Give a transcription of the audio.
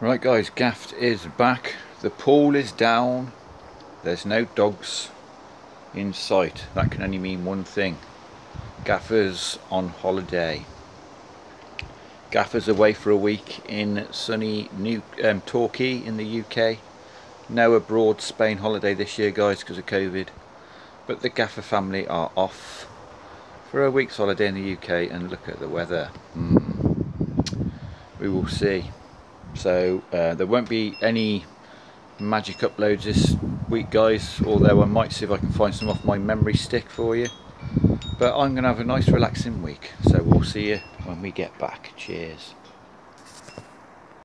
Right guys, Gaff is back. The pool is down. There's no dogs in sight. That can only mean one thing. Gaffer's on holiday. Gaffer's away for a week in sunny New um, Torquay in the UK. No abroad Spain holiday this year guys because of COVID. But the Gaffer family are off for a week's holiday in the UK and look at the weather. Mm. We will see so uh, there won't be any magic uploads this week guys. Although I might see if I can find some off my memory stick for you. But I'm gonna have a nice relaxing week. So we'll see you when we get back. Cheers